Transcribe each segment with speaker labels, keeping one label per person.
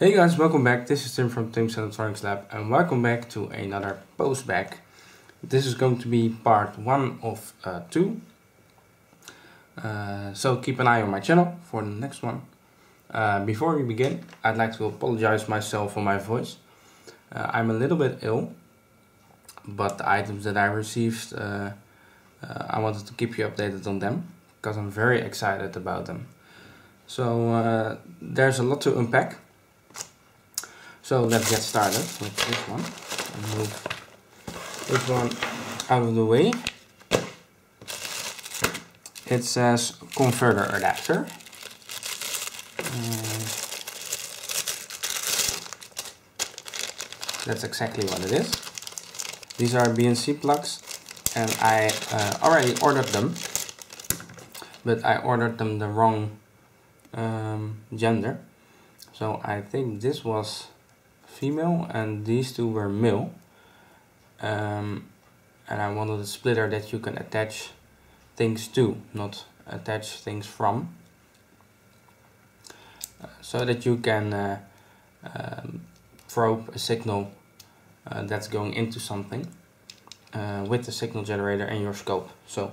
Speaker 1: Hey guys, welcome back. This is Tim from Tim's Electronics Lab and welcome back to another post bag. This is going to be part 1 of uh, 2. Uh, so keep an eye on my channel for the next one. Uh, before we begin, I'd like to apologize myself for my voice. Uh, I'm a little bit ill, but the items that I received, uh, uh, I wanted to keep you updated on them because I'm very excited about them. So there's a lot to unpack. So let's get started with this one. I'll move this one out of the way. It says converter adapter. That's exactly what it is. These are BNC plugs and I uh, already ordered them but I ordered them the wrong um, gender so I think this was female and these two were male um, and I wanted a splitter that you can attach things to, not attach things from. Uh, so that you can uh, um, probe a signal uh, that's going into something uh, with the signal generator and your scope. So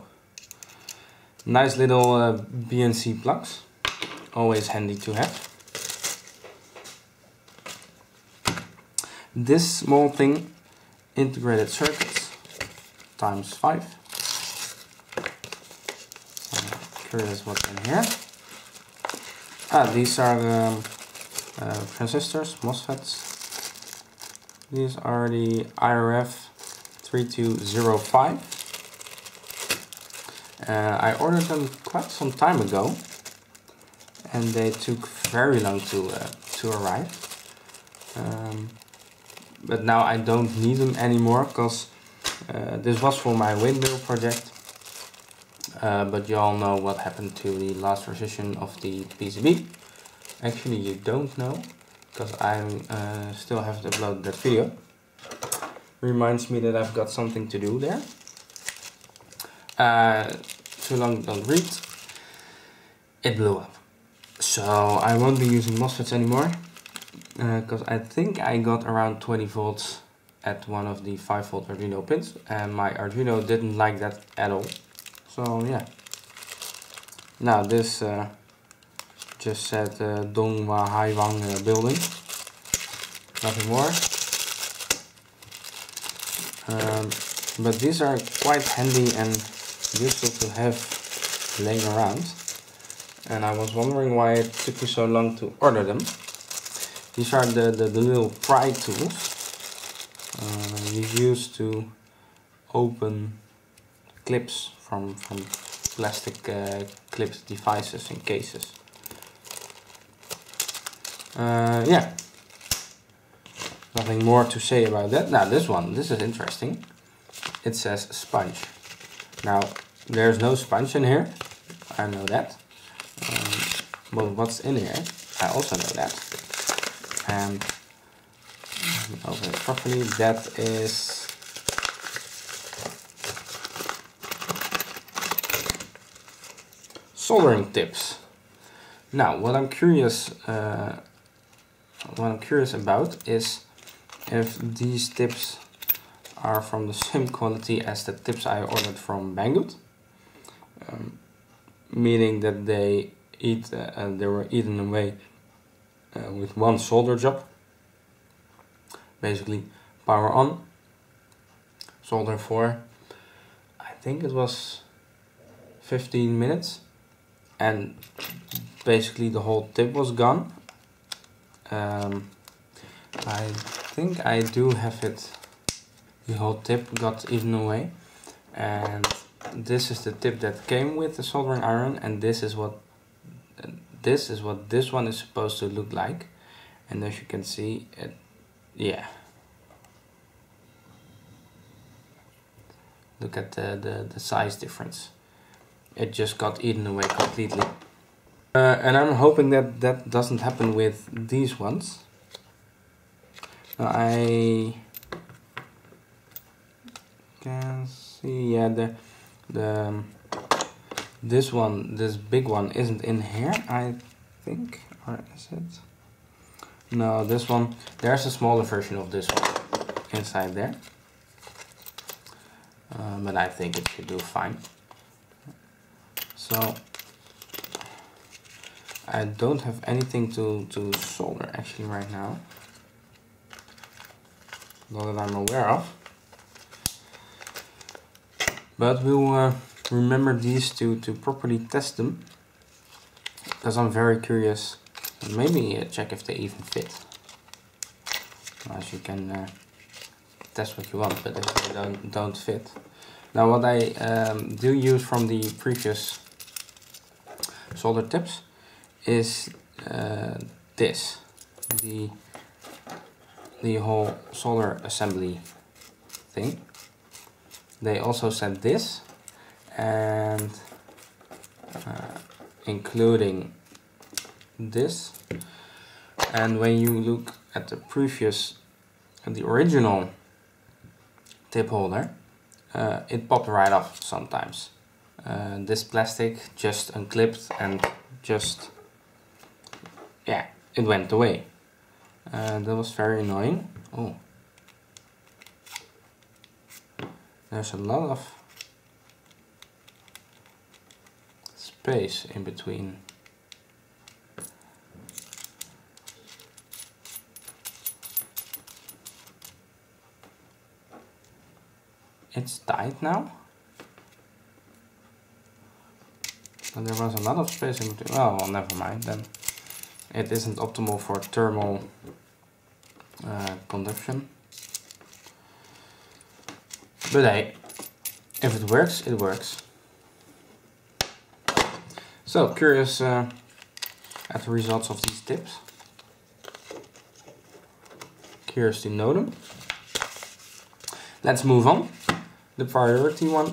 Speaker 1: nice little uh, BNC plugs, always handy to have. This small thing, integrated circuits, times 5 curious what's in here. Ah, these are the uh, transistors, MOSFETs. These are the IRF 3205. Uh, I ordered them quite some time ago and they took very long to, uh, to arrive. Um, but now I don't need them anymore because uh, this was for my windmill project uh, but you all know what happened to the last version of the PCB. Actually you don't know, because I uh, still have to upload that video. Reminds me that I've got something to do there. Uh, too long don't read. It blew up. So I won't be using MOSFETs anymore, because uh, I think I got around 20 volts at one of the 5 volt Arduino pins, and my Arduino didn't like that at all. So yeah. Now this uh, just said uh, Donghua Haiwang uh, building. Nothing more. Um, but these are quite handy and useful to have laying around. And I was wondering why it took me so long to order them. These are the, the, the little pry tools uh, to open clips from, from plastic uh, clipped devices and cases. Uh, yeah, nothing more to say about that. Now this one, this is interesting. It says sponge. Now there's no sponge in here, I know that. Um, but what's in here, I also know that. And properly, that is soldering tips. Now, what I'm curious, uh, what I'm curious about is if these tips are from the same quality as the tips I ordered from Banggood, um, meaning that they eat, uh, they were eaten away uh, with one solder job. Basically, power on, solder for, I think it was 15 minutes. And basically the whole tip was gone. Um, I think I do have it, the whole tip got eaten away. And this is the tip that came with the soldering iron. And this is what this is what this one is supposed to look like and as you can see it yeah look at the, the, the size difference it just got eaten away completely. Uh, and I'm hoping that that doesn't happen with these ones. I can see, yeah, the the this one, this big one, isn't in here. I think, or is it? No, this one, there's a smaller version of this one inside there. Uh, but I think it should do fine. So, I don't have anything to, to solder actually right now. Not that I'm aware of. But we'll uh, remember these two to properly test them. Because I'm very curious. Maybe uh, check if they even fit. As you can uh, test what you want, but if they don't, don't fit. Now what I um, do use from the previous solder tips is uh, this. The, the whole solder assembly thing. They also sent this and uh, including this. And when you look at the previous at the original tip holder uh, it popped right off sometimes. Uh, this plastic just unclipped and just yeah it went away. Uh, that was very annoying. Oh. There's a lot of space in between. It's tight now. But there was a lot of space in between. Oh well never mind then. It isn't optimal for thermal uh, conduction. But hey if it works it works so curious uh, at the results of these tips curious to know them let's move on the priority one.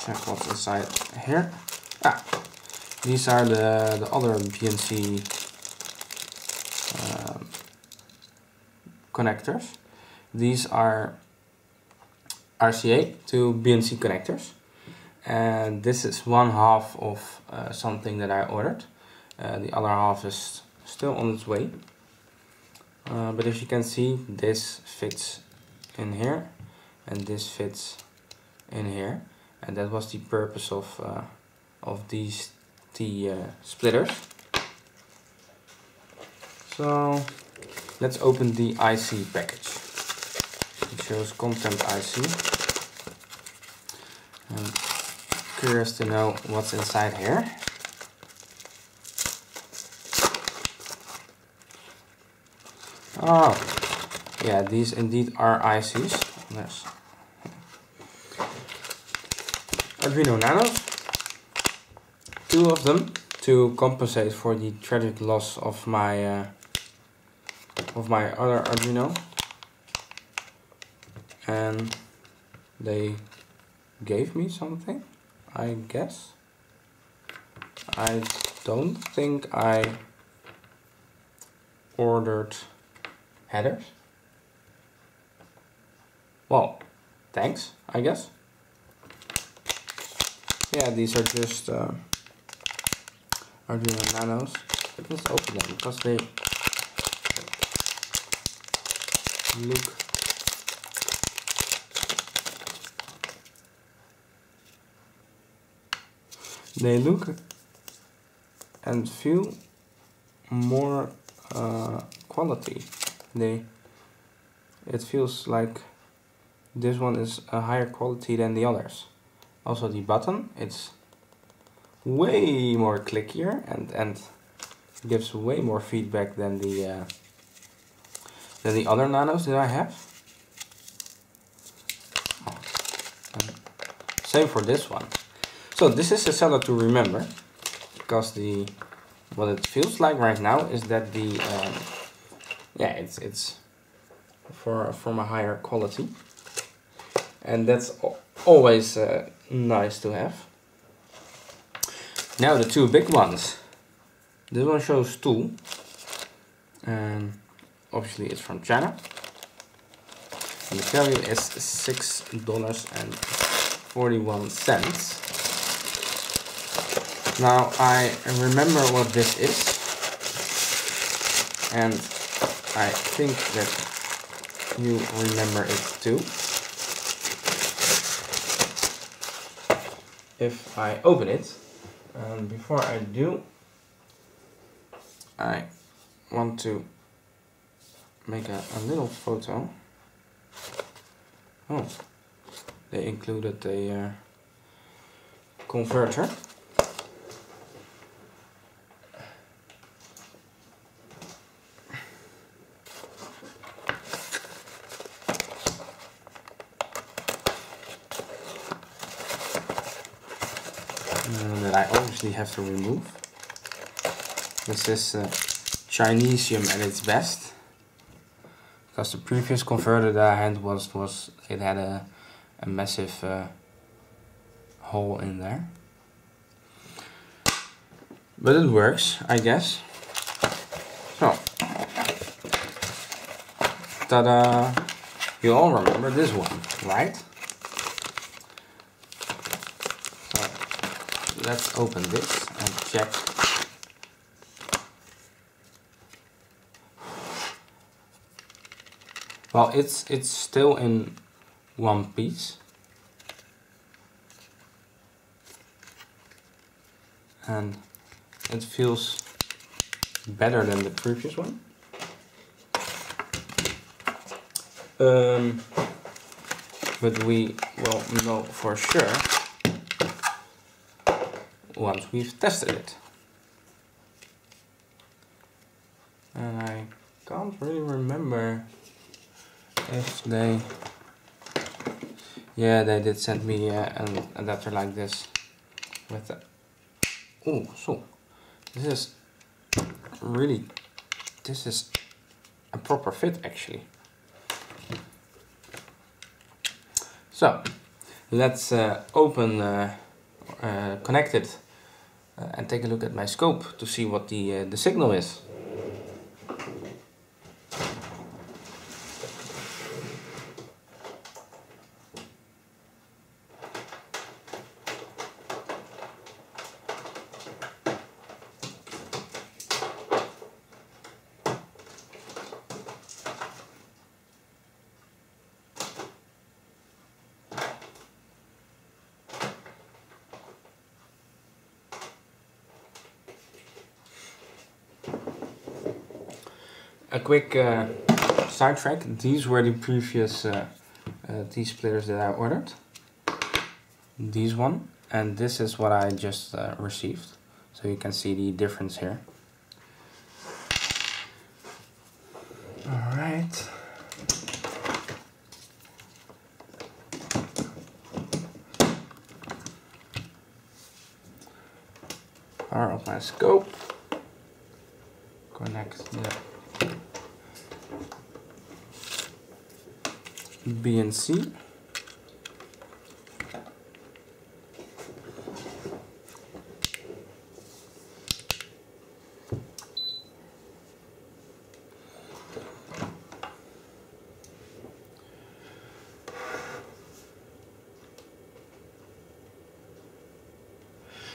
Speaker 1: Check what's inside here. Ah, these are the, the other BNC um, connectors. These are RCA to BNC connectors. And this is one half of uh, something that I ordered. Uh, the other half is still on its way. Uh, but as you can see, this fits in here and this fits in here. And that was the purpose of, uh, of these T uh, splitters. So let's open the IC package. It shows content IC. And curious to know what's inside here. Oh, yeah, these indeed are ICs. Yes. Arduino Nanos. Two of them to compensate for the tragic loss of my uh, of my other Arduino. And they gave me something, I guess. I don't think I ordered headers. Well, thanks, I guess. Yeah, these are just uh, Arduino Nanos. Let's open them because they look they look and feel more uh, quality. They it feels like this one is a higher quality than the others. Also the button it's way more clickier and and gives way more feedback than the uh, than the other nanos that I have. Same for this one so this is a seller to remember because the what it feels like right now is that the um, yeah, it's it's for from a higher quality, and that's always uh, nice to have. Now the two big ones. This one shows two, and obviously it's from China. And the value is six dollars and 41 cents. Now I remember what this is and I think that you remember it too. If I open it, and before I do, I want to make a, a little photo. Oh, they included a uh, converter. Uh, that I obviously have to remove. This is uh, Chinesium at its best. Because the previous converter that I had was, was it had a, a massive uh, hole in there. But it works, I guess. So, ta-da! You all remember this one, right? Let's open this and check. Well it's it's still in one piece. And it feels better than the previous one. Um, but we will know for sure once we've tested it. And I can't really remember if they... Yeah, they did send me uh, an adapter like this with the... Oh, so this is really... This is a proper fit actually. So, let's uh, open, uh, uh, connect it and take a look at my scope to see what the, uh, the signal is. A quick uh, sidetrack. These were the previous uh, uh, these splitters that I ordered. These one and this is what I just uh, received. So you can see the difference here. All right. Power of my scope. Connect the C.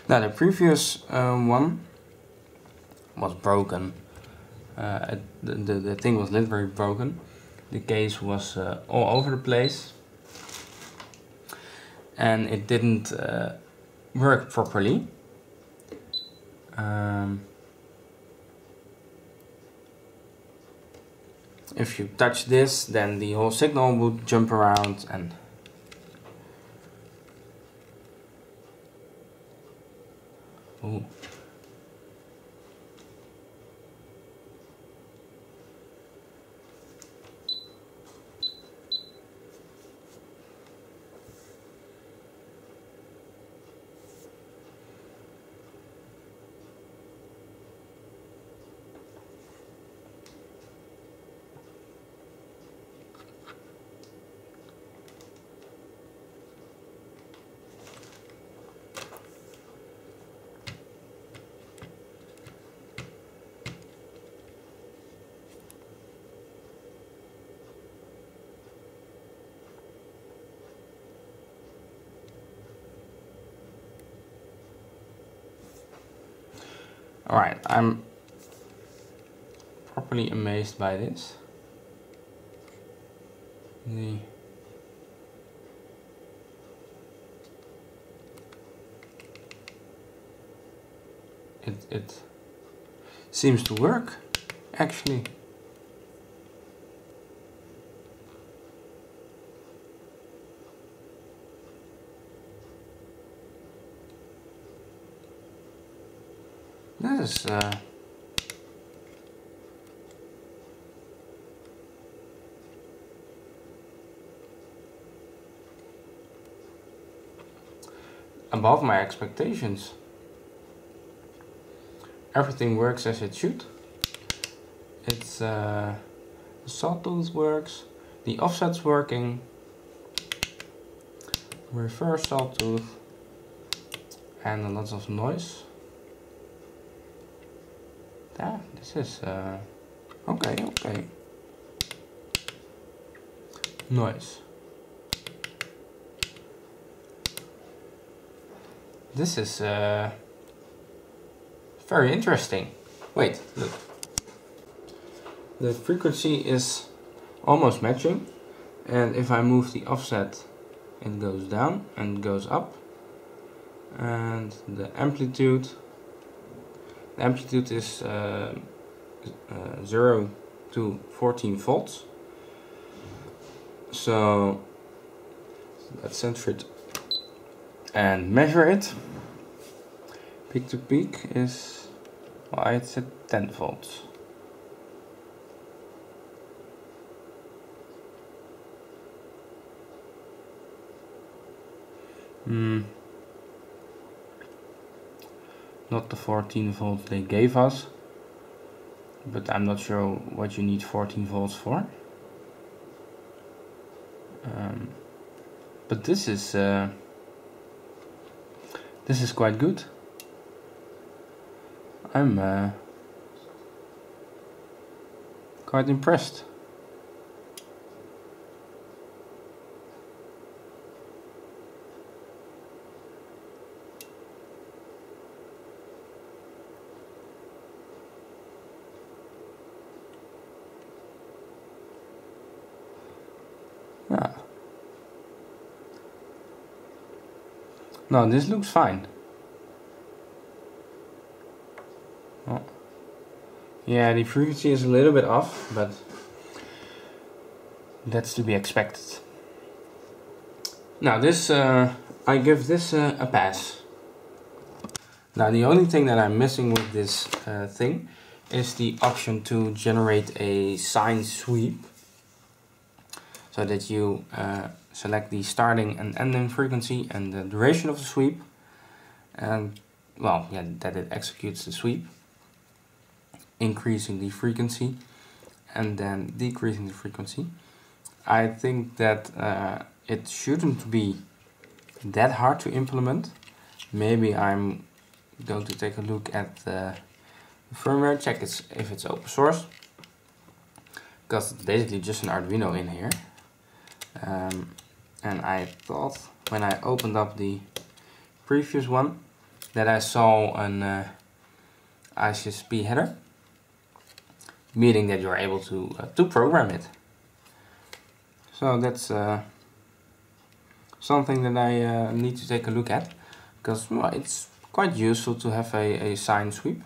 Speaker 1: Now the previous uh, one was broken. Uh, the, the, the thing was literally broken the case was uh, all over the place and it didn't uh, work properly. Um, if you touch this then the whole signal would jump around and Alright, I'm properly amazed by this. The it, it seems to work actually. This is uh, above my expectations. Everything works as it should. It's uh, the sawtooth works, the offset's working, reverse sawtooth, and lots of noise. Yeah, this is uh, okay, okay. Noise. This is uh, very interesting. Wait, look. The frequency is almost matching and if I move the offset it goes down and goes up and the amplitude the amplitude is uh, uh, 0 to 14 volts so let's center it and measure it peak to peak is well, it's at 10 volts Hmm. Not the 14 volts they gave us. But I'm not sure what you need 14 volts for. Um, but this is uh, this is quite good. I'm uh, quite impressed. No, this looks fine. Oh. Yeah, the frequency is a little bit off, but that's to be expected. Now this, uh, I give this uh, a pass. Now the only thing that I'm missing with this uh, thing is the option to generate a sine sweep so that you uh, select the starting and ending frequency and the duration of the sweep. And well yeah that it executes the sweep increasing the frequency and then decreasing the frequency. I think that uh, it shouldn't be that hard to implement. Maybe I'm going to take a look at the firmware check if it's open source because it's basically just an Arduino in here. Um, and I thought when I opened up the previous one that I saw an uh, header meaning that you're able to uh, to program it. So that's uh, something that I uh, need to take a look at because well, it's quite useful to have a, a sine sweep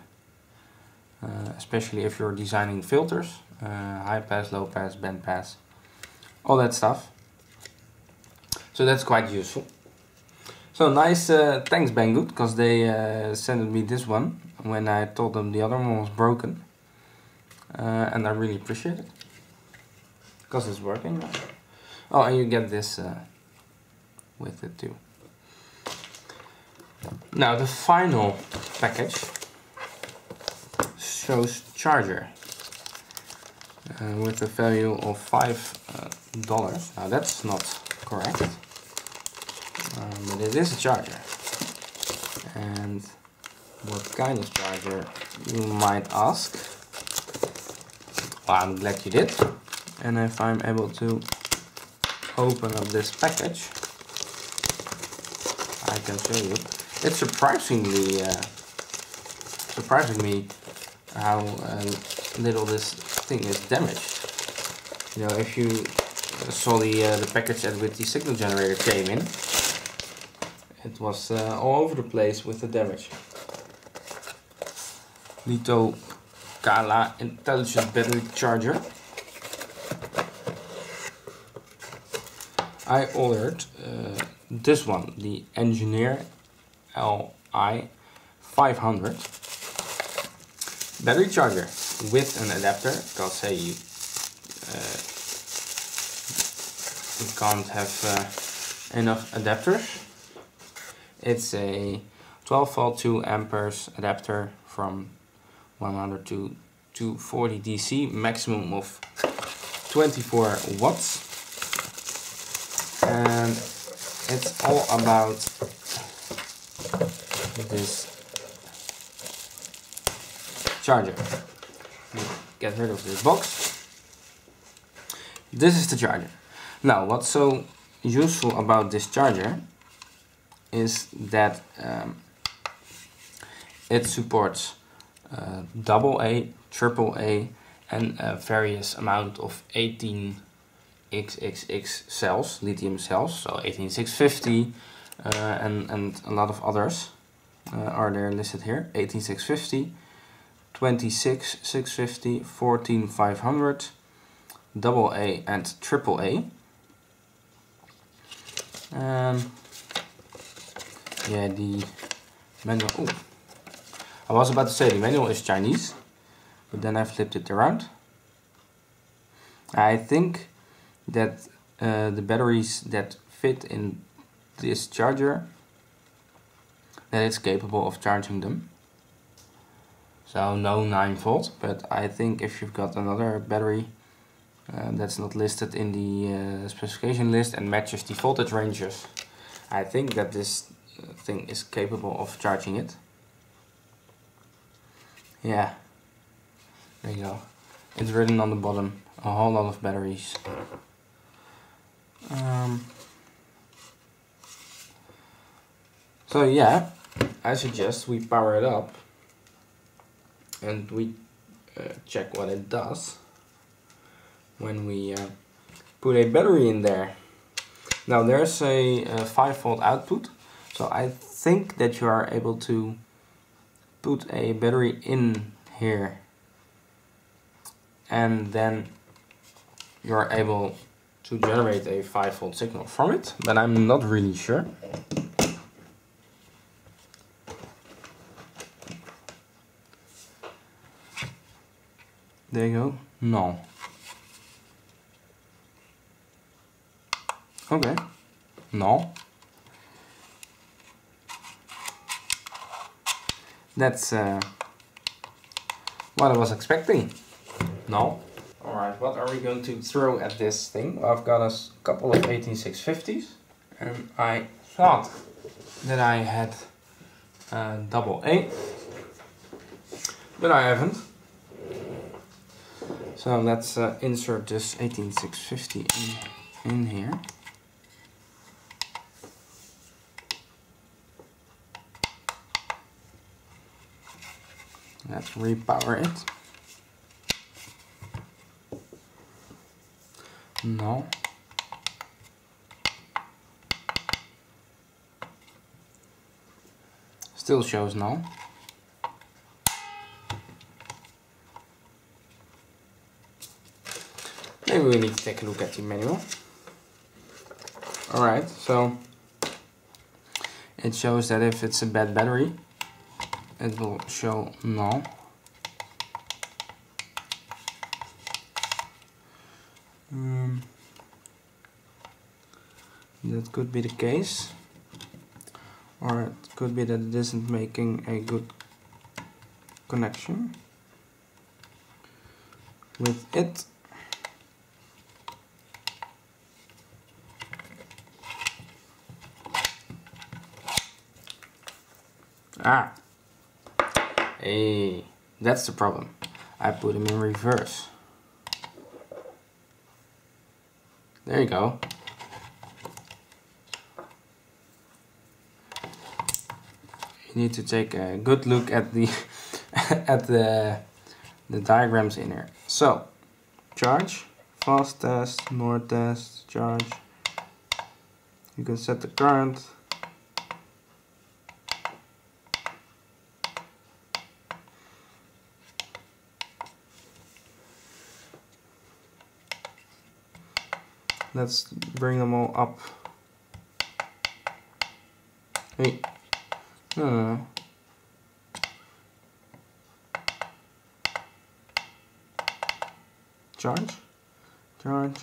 Speaker 1: uh, especially if you're designing filters uh, high pass, low pass, band pass all that stuff so that's quite useful. So nice, uh, thanks Banggood, because they uh, sent me this one when I told them the other one was broken. Uh, and I really appreciate it. Because it's working. Oh, and you get this uh, with it too. Now the final package shows charger uh, with a value of five uh, dollars. Now that's not correct. Um, but it is a charger. And what kind of charger you might ask? Well I'm glad you did. And if I'm able to open up this package I can show you. It's surprisingly uh, surprising me how uh, little this thing is damaged. You know, if you saw the uh, the package that with the signal generator came in, it was uh, all over the place with the damage. Lito Kala intelligent battery charger. I ordered uh, this one, the Engineer LI 500 battery charger with an adapter because say you uh, you can't have uh, enough adapters it's a 12 volt 2 amperes adapter from 100 to 240 DC maximum of 24 watts and it's all about this charger. Get rid of this box. This is the charger. Now, what's so useful about this charger is that um, it supports uh, double A, triple A, and a various amount of 18 XXX cells, lithium cells, so 18650 uh, and, and a lot of others uh, are there listed here. 18650, 26 650, 14 500, double A and triple A. Um, yeah, the manual. Oh, I was about to say the manual is Chinese, but then I flipped it around. I think that uh, the batteries that fit in this charger that it's capable of charging them. So no 9 volt, but I think if you've got another battery uh, that's not listed in the uh, specification list and matches the voltage ranges, I think that this uh, thing is capable of charging it. Yeah, there you go. It's written on the bottom, a whole lot of batteries. Um, so yeah, I suggest we power it up and we uh, check what it does when we uh, put a battery in there. Now there's a, a 5 volt output, so I think that you are able to put a battery in here and then you're able to generate a 5 volt signal from it, but I'm not really sure. There you go. No. Okay. No. That's uh, what I was expecting. No. Alright, what are we going to throw at this thing? I've got a couple of 18650s and I thought that I had double A, but I haven't. So let's uh, insert this 18650 in, in here. Let's repower it. No. Still shows no. Maybe we need to take a look at the manual. Alright, so it shows that if it's a bad battery, it will show no. Um, that could be the case or it could be that it isn't making a good connection with it Ah. Hey, that's the problem. I put them in reverse. There you go. You need to take a good look at the at the the diagrams in here. So charge, fast test, norm test, charge. You can set the current. Let's bring them all up. Wait. No, no, no. Charge. Charge.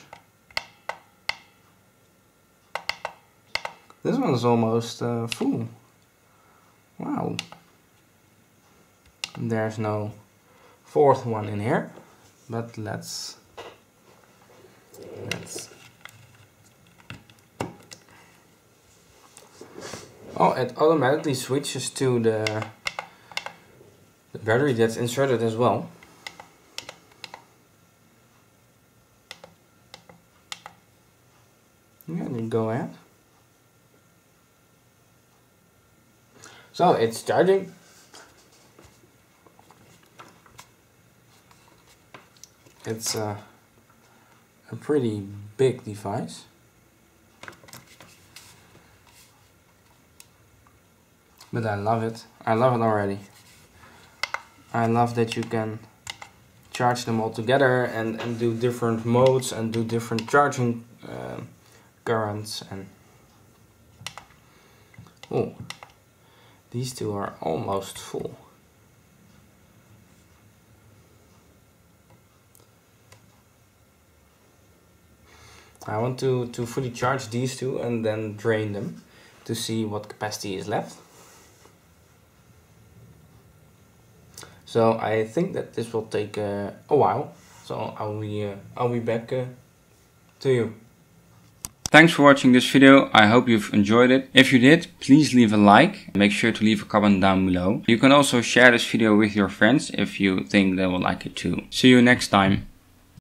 Speaker 1: This one's almost uh, full. Wow. There's no fourth one in here, but let's let's Oh, it automatically switches to the, the battery that's inserted as well. Yeah, then go ahead. So it's charging. It's uh, a pretty big device. But I love it. I love it already. I love that you can charge them all together and, and do different modes and do different charging uh, currents and oh these two are almost full I want to, to fully charge these two and then drain them to see what capacity is left So I think that this will take uh, a while. So I'll be, uh, I'll be back uh, to you.
Speaker 2: Thanks for watching this video. I hope you've enjoyed it. If you did, please leave a like. Make sure to leave a comment down below. You can also share this video with your friends if you think they will like it too. See you next time.